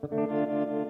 Música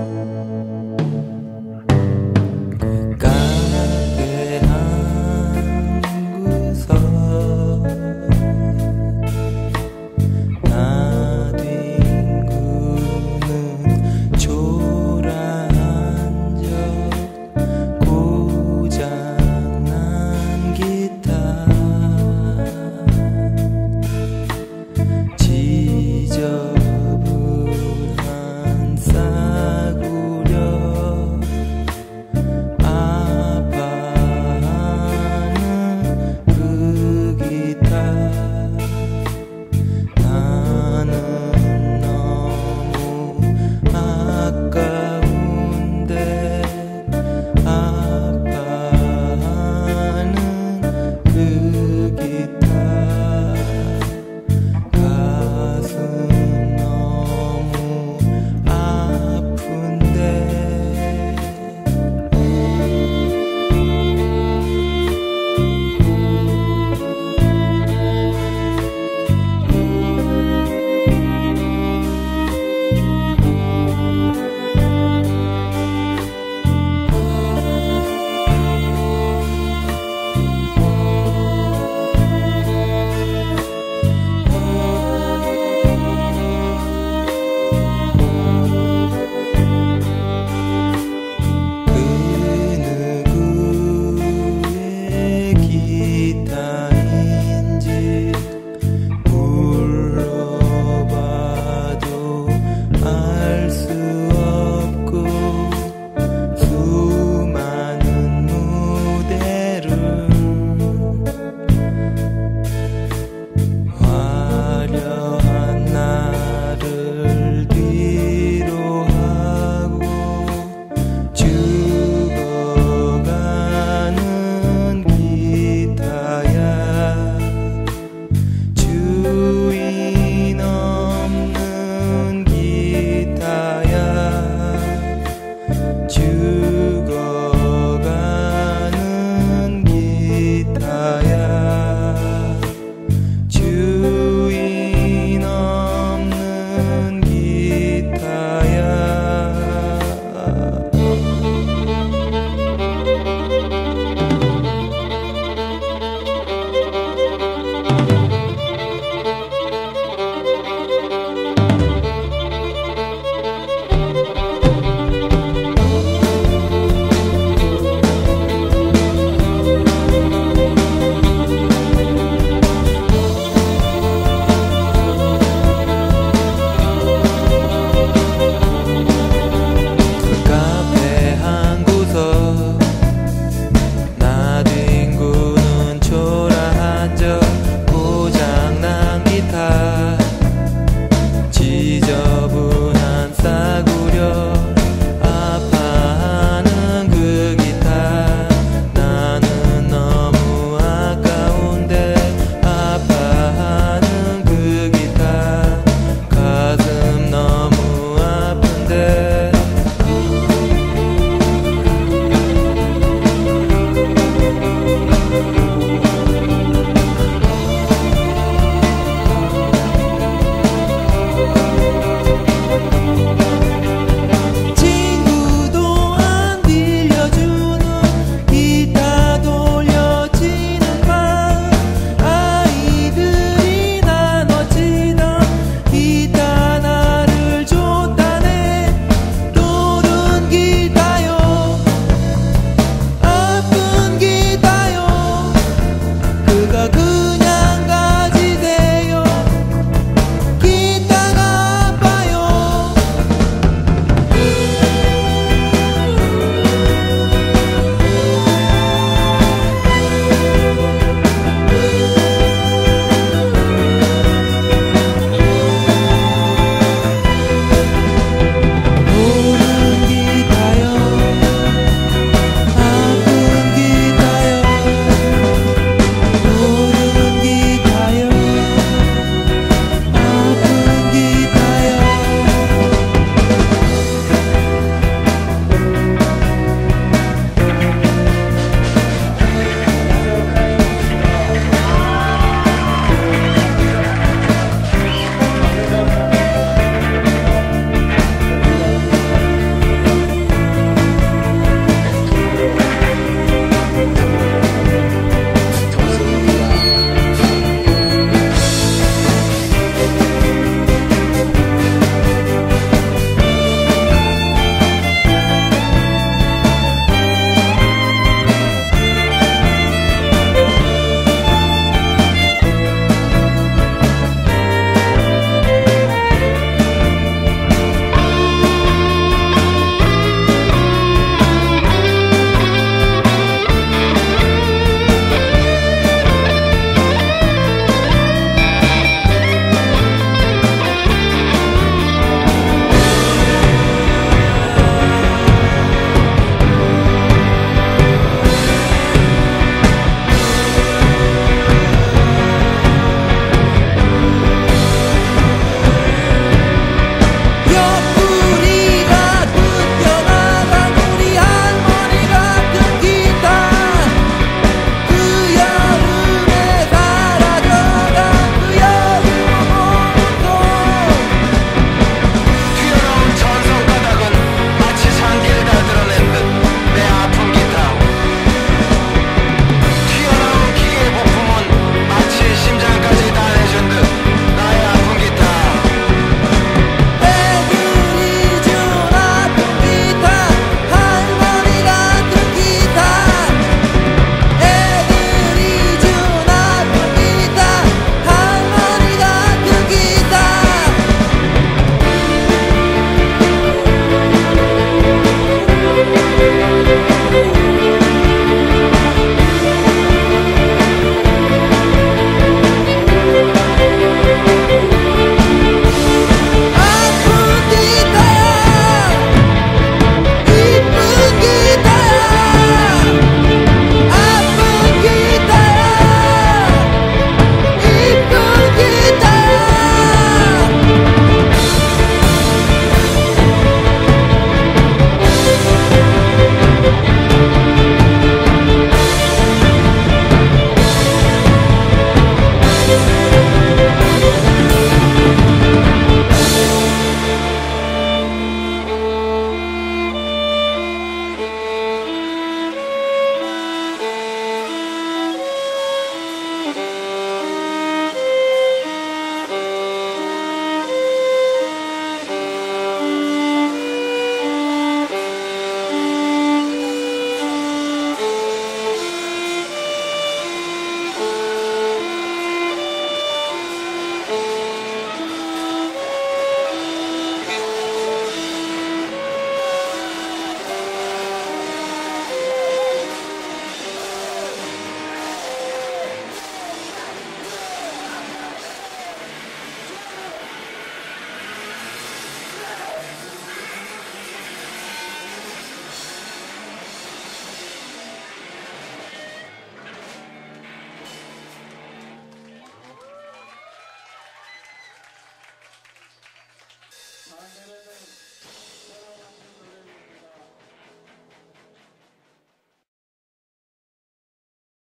Música